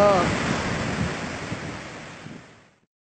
Oh.